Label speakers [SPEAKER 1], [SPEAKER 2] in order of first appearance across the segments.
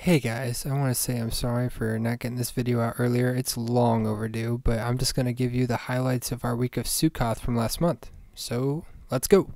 [SPEAKER 1] Hey guys, I want to say I'm sorry for not getting this video out earlier. It's long overdue, but I'm just going to give you the highlights of our week of Sukkoth from last month. So, let's go.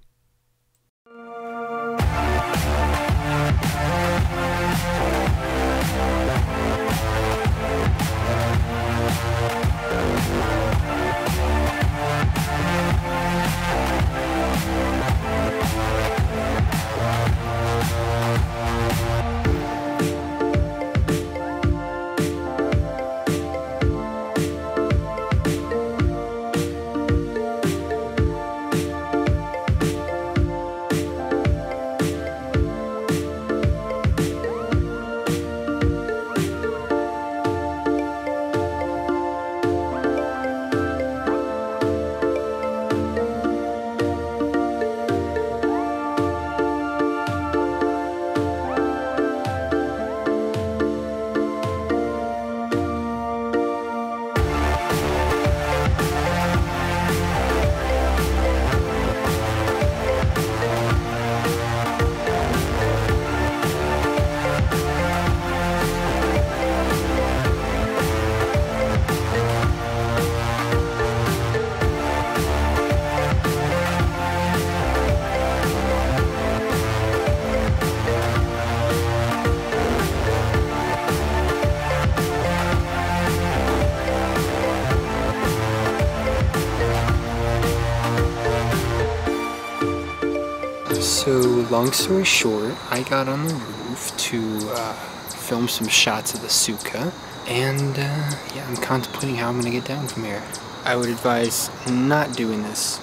[SPEAKER 1] So, long story short, I got on the roof to uh, film some shots of the Sukkah, and uh, yeah, I'm contemplating how I'm gonna get down from here. I would advise not doing this,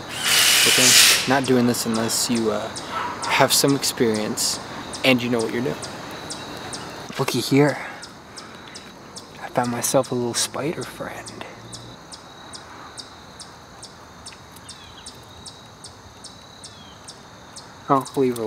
[SPEAKER 1] okay? Not doing this unless you uh, have some experience and you know what you're doing. Looky here. I found myself a little spider friend. Oh, leave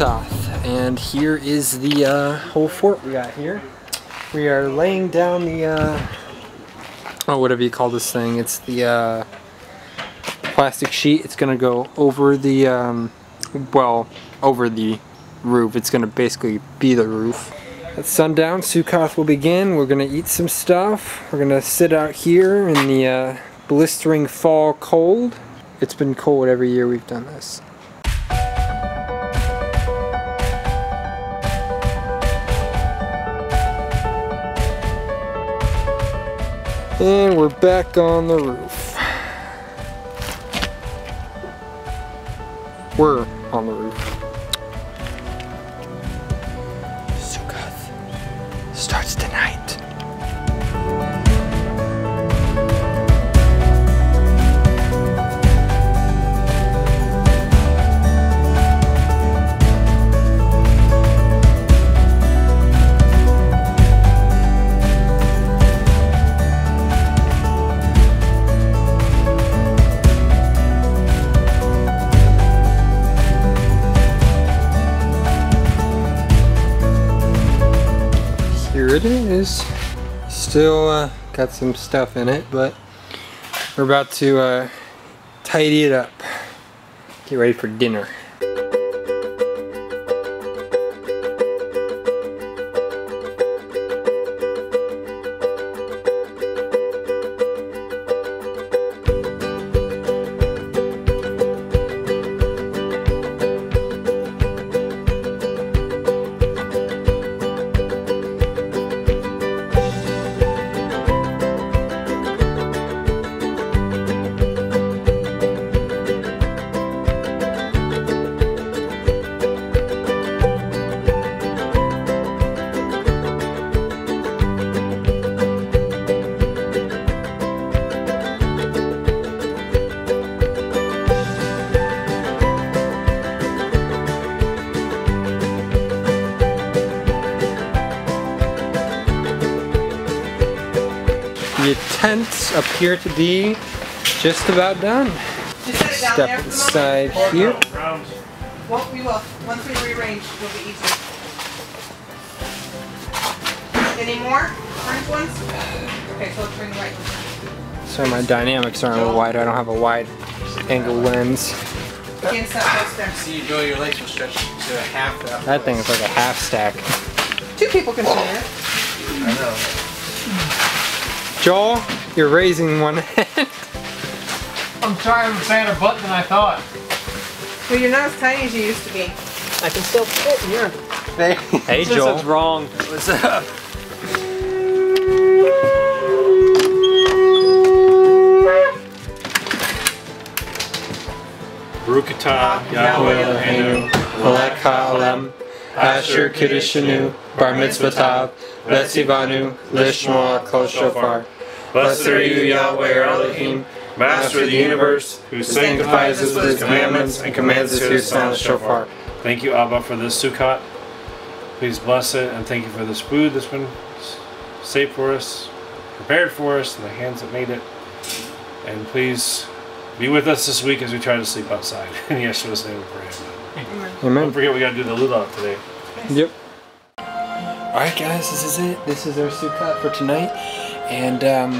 [SPEAKER 1] And here is the uh, whole fort we got here. We are laying down the, uh, oh, whatever you call this thing. It's the uh, plastic sheet. It's going to go over the, um, well, over the roof. It's going to basically be the roof. At sundown, Sukkoth will begin. We're going to eat some stuff. We're going to sit out here in the uh, blistering fall cold. It's been cold every year we've done this. And we're back on the roof. We're on the roof. Is. Still uh, got some stuff in it, but we're about to uh, tidy it up. Get ready for dinner. Appear to be just about done.
[SPEAKER 2] Just set it down
[SPEAKER 1] Step
[SPEAKER 2] there.
[SPEAKER 1] inside here.
[SPEAKER 2] Well, we will. Once we rearrange, it'll be easier. Any more orange ones? Okay, so let's bring the white ones.
[SPEAKER 1] So my dynamics aren't a wide. I don't have a wide angle lens.
[SPEAKER 2] Again, set those there.
[SPEAKER 3] See, Joe, your legs will stretch to a half that.
[SPEAKER 1] That thing is like a half stack.
[SPEAKER 2] Two people can sit in it.
[SPEAKER 3] I know.
[SPEAKER 1] Joel, you're raising one hand.
[SPEAKER 4] I'm trying to fatter butt than I thought.
[SPEAKER 2] Well, you're not as tiny as you used to be.
[SPEAKER 4] I can still fit here.
[SPEAKER 1] Hey
[SPEAKER 4] This
[SPEAKER 1] Joel.
[SPEAKER 4] What's wrong.
[SPEAKER 3] What's up?
[SPEAKER 5] Barukata
[SPEAKER 2] Yahweh
[SPEAKER 5] Yahweh
[SPEAKER 1] Malek Ha'olam, Asher Kiddishanu, Bar Mitzvah Tav, Letzivanu, Lishma Kol Shofar. Blessed are you, Yahweh, our Elohim,
[SPEAKER 5] Master of the universe, who
[SPEAKER 1] who sanctifies us with his commandments and commands us to sound the shofar.
[SPEAKER 5] Thank you, Abba, for this Sukkot. Please bless it, and thank you for this food that's been saved for us, prepared for us, and the hands that made it. And please be with us this week as we try to sleep outside. In Yeshua's name we pray. Amen. Don't
[SPEAKER 1] Amen.
[SPEAKER 5] forget we gotta do the lulav today.
[SPEAKER 1] Yep. Alright guys, this is it. This is our sukkah for tonight. And um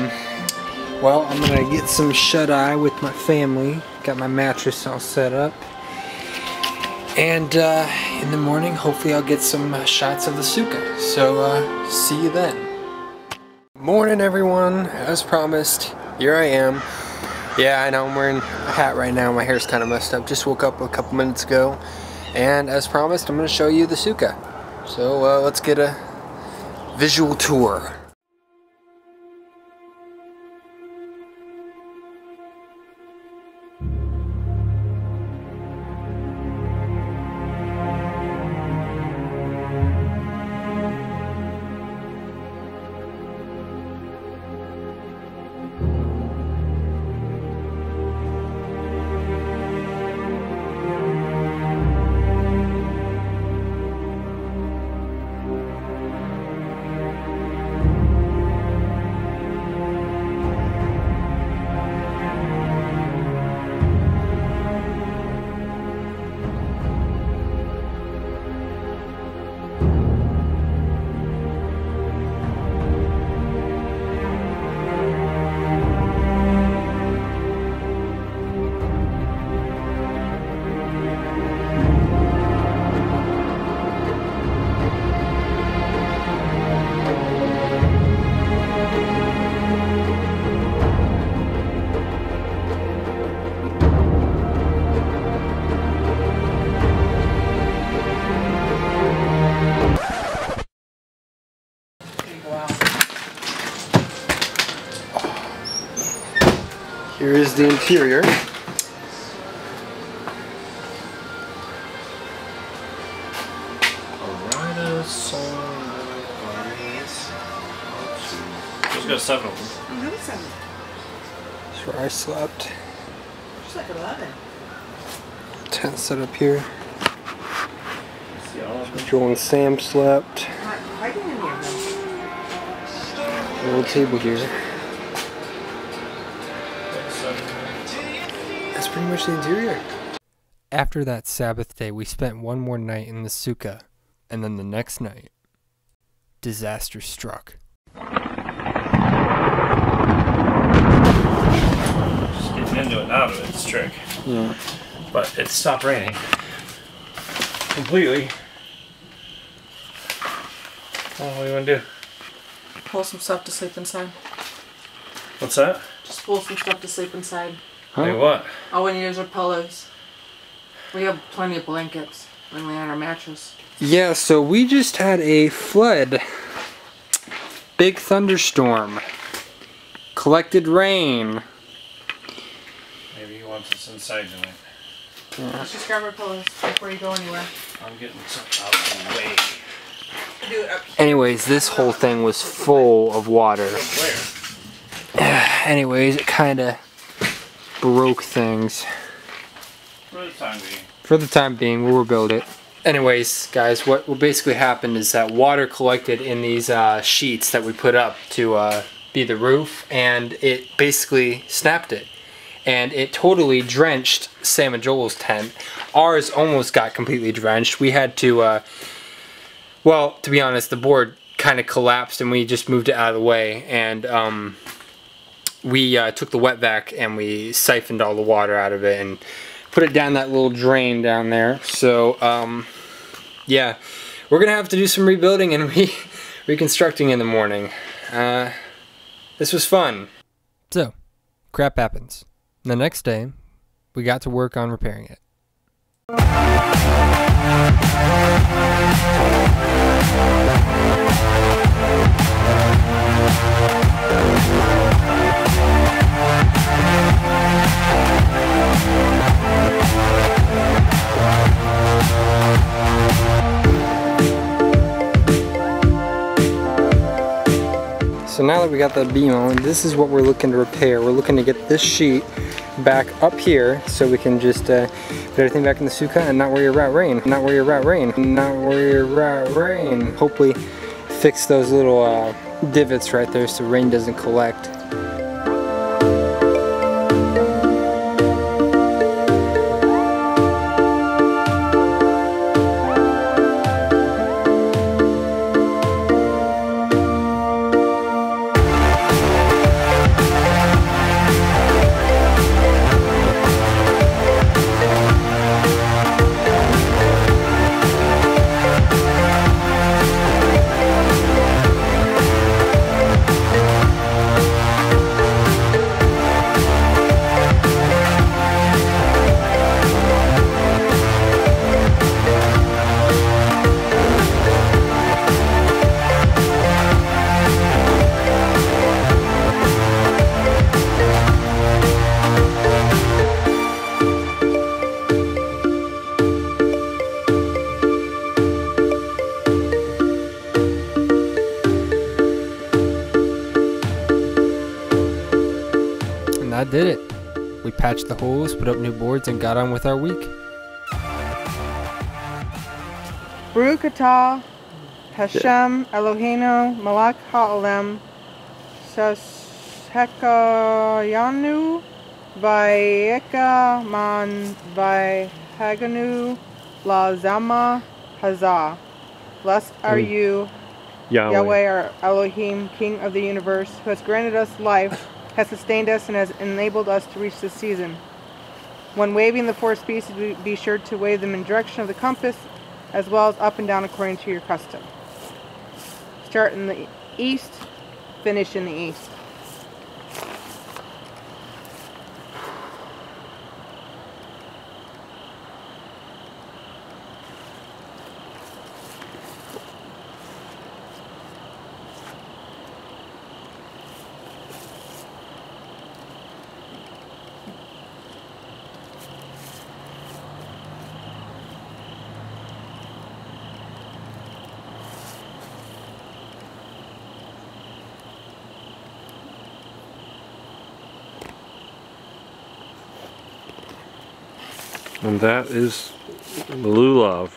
[SPEAKER 1] well I'm gonna get some shut eye with my family. Got my mattress all set up. And uh, in the morning, hopefully I'll get some uh, shots of the Sukkah. So uh, see you then. Morning everyone, as promised, here I am. Yeah, I know I'm wearing a hat right now. My hair's kind of messed up. Just woke up a couple minutes ago. And as promised, I'm going to show you the Sukkah. So uh, let's get a visual tour. The interior.
[SPEAKER 5] Just got seven of them.
[SPEAKER 2] Another seven.
[SPEAKER 1] That's where I slept.
[SPEAKER 2] She's like 11.
[SPEAKER 1] Tent set up here.
[SPEAKER 5] See all of them?
[SPEAKER 1] Joel and Sam slept.
[SPEAKER 2] Not hiding in here, though.
[SPEAKER 1] A little table here. Much the interior. After that Sabbath day, we spent one more night in the sukkah, and then the next night, disaster struck.
[SPEAKER 5] Just getting into it now to its trick.
[SPEAKER 1] Yeah.
[SPEAKER 5] But it stopped raining. Completely. Well, what do you want to do?
[SPEAKER 2] Pull some stuff to sleep inside.
[SPEAKER 5] What's that?
[SPEAKER 2] Just pull some stuff to sleep inside.
[SPEAKER 1] Huh?
[SPEAKER 5] Hey, what?
[SPEAKER 2] All we need is our pillows. We have plenty of blankets. And we had our mattress.
[SPEAKER 1] Yeah, so we just had a flood. Big thunderstorm. Collected rain.
[SPEAKER 5] Maybe he wants us inside tonight.
[SPEAKER 2] Let's just grab our pillows before you go anywhere.
[SPEAKER 5] I'm getting something out of the way.
[SPEAKER 2] Do it up here.
[SPEAKER 1] Anyways, this whole thing was full of water. Anyways, it kind of broke things.
[SPEAKER 5] For the time being.
[SPEAKER 1] For the time being, we'll rebuild it. Anyways, guys, what, what basically happened is that water collected in these uh, sheets that we put up to uh, be the roof, and it basically snapped it. And it totally drenched Sam and Joel's tent. Ours almost got completely drenched. We had to, uh, well, to be honest, the board kind of collapsed and we just moved it out of the way. And um, we uh, took the wet vac and we siphoned all the water out of it and put it down that little drain down there. So, um, yeah, we're gonna have to do some rebuilding and re reconstructing in the morning. Uh, this was fun. So, crap happens. The next day, we got to work on repairing it. So now that we got the beam on, this is what we're looking to repair. We're looking to get this sheet back up here so we can just uh, put everything back in the sukkah and not worry about rain. Not worry about rain. Not worry about rain. Hopefully fix those little uh, divots right there so rain doesn't collect. Patched the holes, put up new boards, and got on with our week.
[SPEAKER 2] Baruch atah Hashem Eloheinu Malach ha'olam Shashekayanu Vayeka man Vayhaganu La Zama Hazah. Blessed are
[SPEAKER 5] Mm.
[SPEAKER 2] you,
[SPEAKER 5] Yahweh.
[SPEAKER 2] Yahweh, our Elohim, King of the universe, who has granted us life, has sustained us, and has enabled us to reach this season. When waving the four species, be- sure to wave them in direction of the compass, as well as up and down according to your custom. Start in the east, finish in the east.
[SPEAKER 5] And that is Lulav.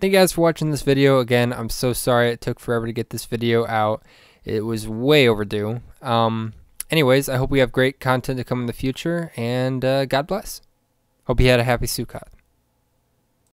[SPEAKER 1] Thank you guys for watching this video. Again, I'm so sorry it took forever to get this video out. It was way overdue. Um, anyways, I hope we have great content to come in the future, and uh, God bless. Hope you had a happy Sukkot.